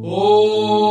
Oh.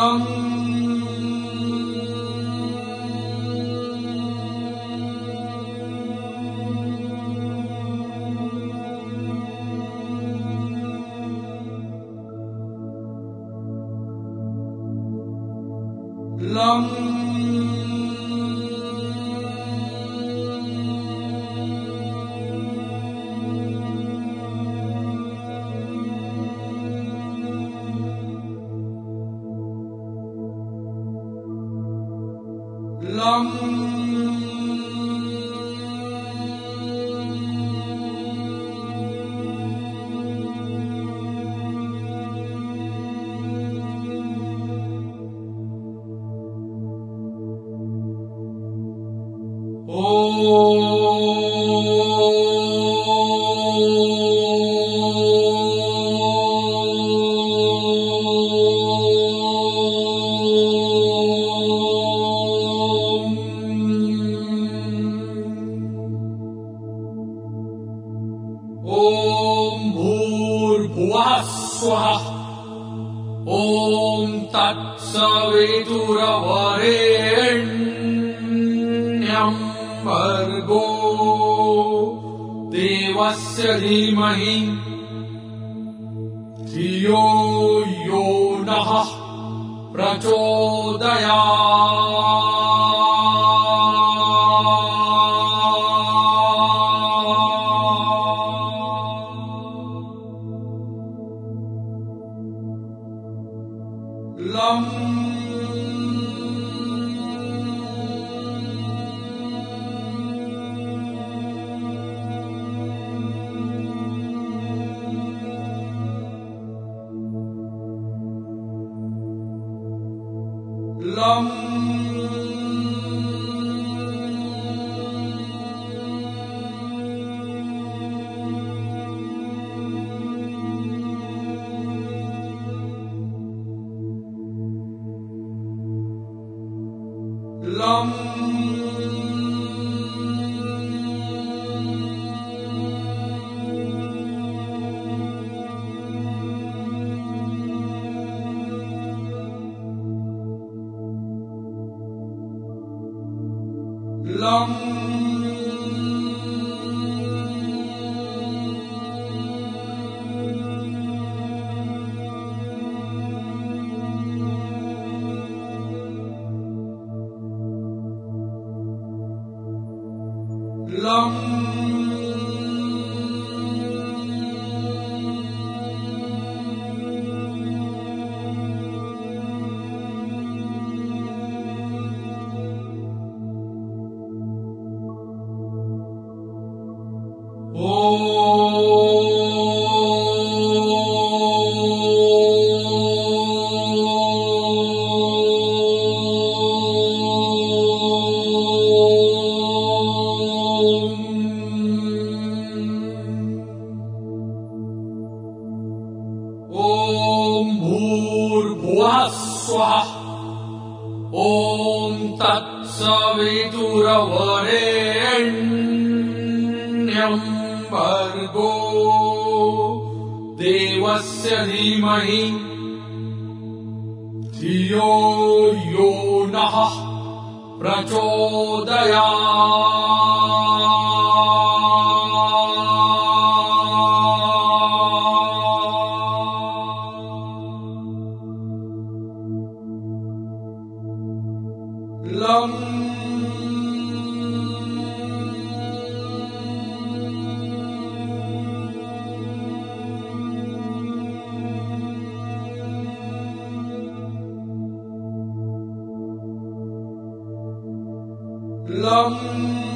lòng Lam. भर्गो देवस्य धीमहि। धियो यो नः lam. Lam. तत्सवितुरवरेण्यम् भर्गो देवस्य धीमहि धियो यो नः प्रचोदयात् 浪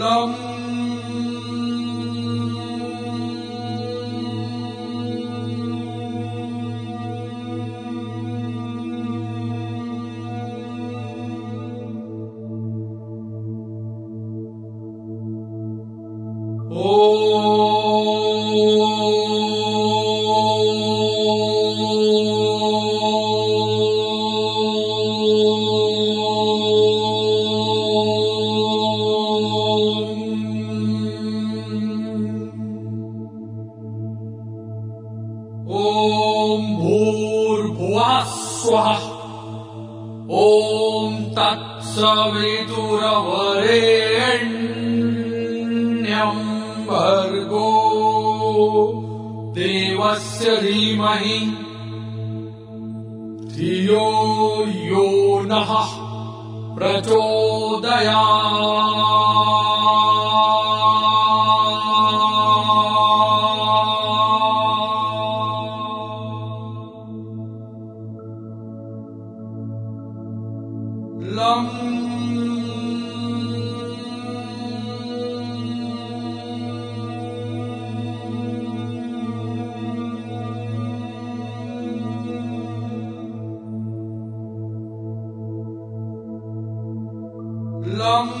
lam oh. स्वः ॐ तत्सवितुरवरेण्यम् भर्गो देवस्य धीमहि। धियो यो नः प्रचोदयात् lam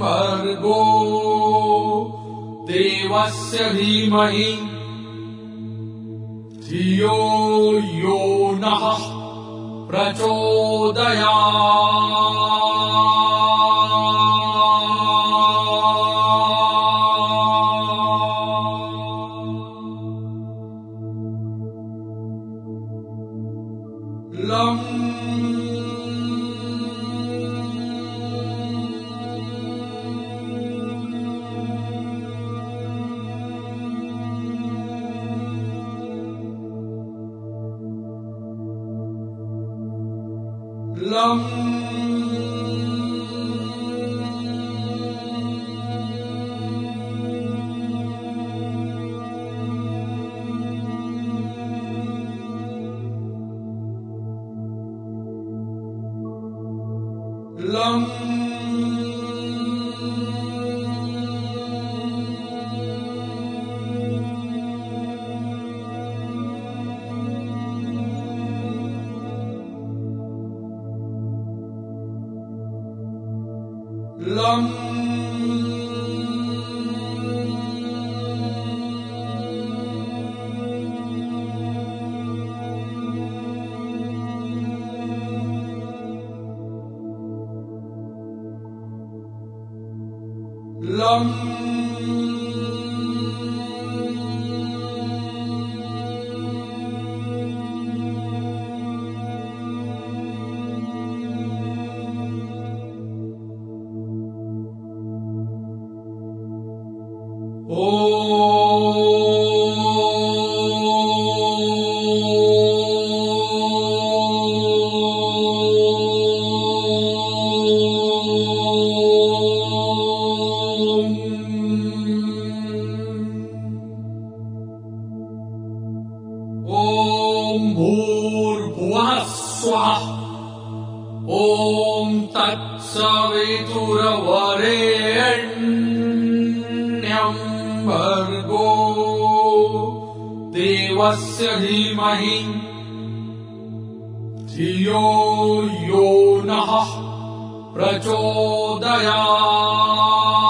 भर्गो देवस्य धीमहि। धियो यो नः प्रचोदयात् lam غم देवस्य धीमहि। धियो यो नः प्रचोदयात्